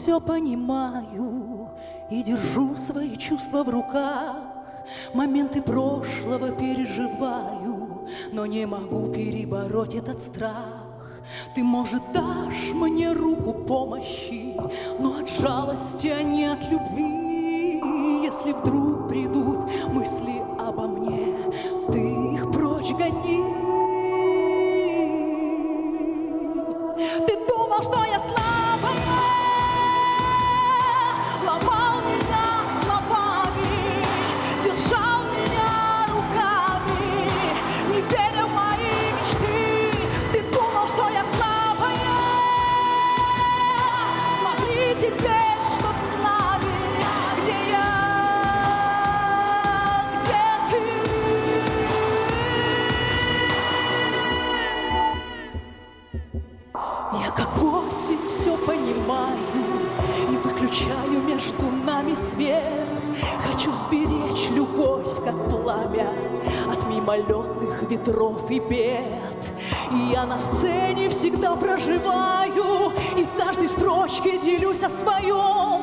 все понимаю и держу свои чувства в руках. Моменты прошлого переживаю, но не могу перебороть этот страх. Ты, может, дашь мне руку помощи, но от жалости, а не от любви. Если вдруг придут мысли обо мне, ты их прочь гони. Ты думал, что я слабая, Я как осень все понимаю И выключаю между нами свет Хочу сберечь любовь, как пламя От мимолетных ветров и бед. И я на сцене всегда проживаю И в каждой строчке делюсь о своем